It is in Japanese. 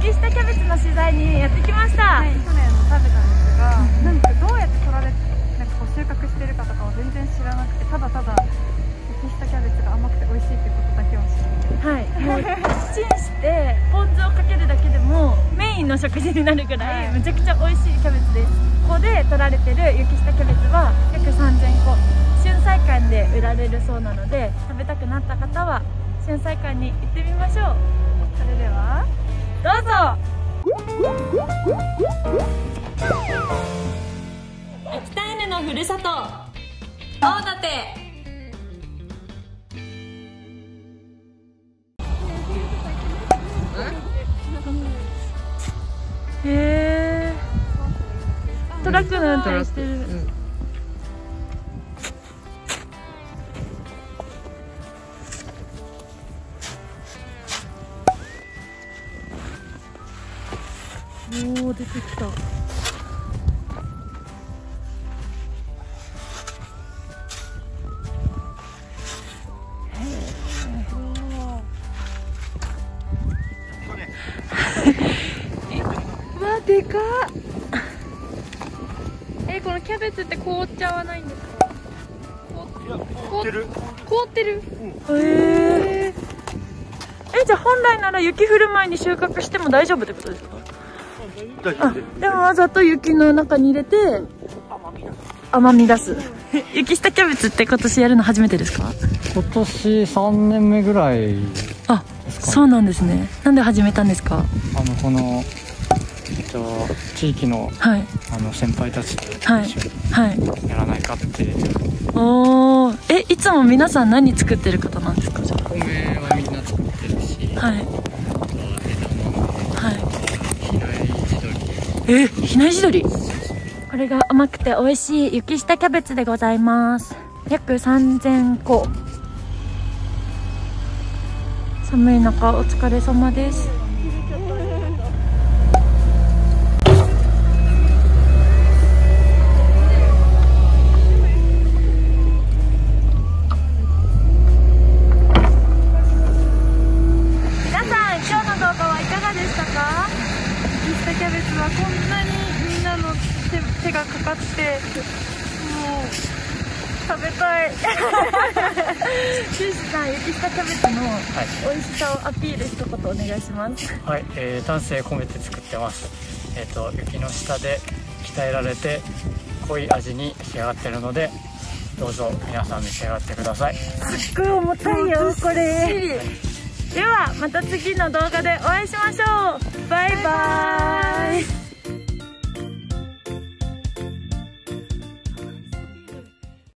雪下キャベツの取材にやってきました、はい、去年食べたんですが、なんかどうやって取られてなんかこう収穫してるかとかを全然知らなくてただただ雪下キャベツが甘くて美味しいってことだけを知ってはい。もうチンしてポン酢をかけるだけでもメインの食事になるぐらい、めちゃくちゃ美味しいキャベツです。ここで取られてる雪下キャベツは約3000個春菜館で売られるそうなので食べたくなった方は春菜館に行ってみましょう。それではどうぞ。秋田犬のふるさと。大館へえトラックの運転してる、うんおお出てきた。わでかえこのキャベツって凍っちゃわないんですか？凍ってる。凍ってる、うん、へええじゃあ本来なら雪降る前に収穫しても大丈夫ってことですか？あでもわざと雪の中に入れて甘み出す。雪下キャベツって今年やるの初めてですか？今年3年目ぐらいあそうなんですね。なんで始めたんですか？あのこのえっと地域の,、はい、あの先輩たちと一緒にやらないかって、はい、おおえいつも皆さん何作ってる方なんですか？じゃあ米はみんな作ってるしはいえ比内地鶏。これが甘くて美味しい雪下キャベツでございます。約3000個。寒い中お疲れ様です。食べたい。シュウシさん雪下キャベツの？美味しさをアピール一言お願いします。はい、えー、丹精込めて作ってます。えっ、ー、と雪の下で鍛えられて濃い味に仕上がってるのでどうぞ皆さん召し上がってください。すっごい重たいよこれではまた次の動画でお会いしましょう。バイバイ。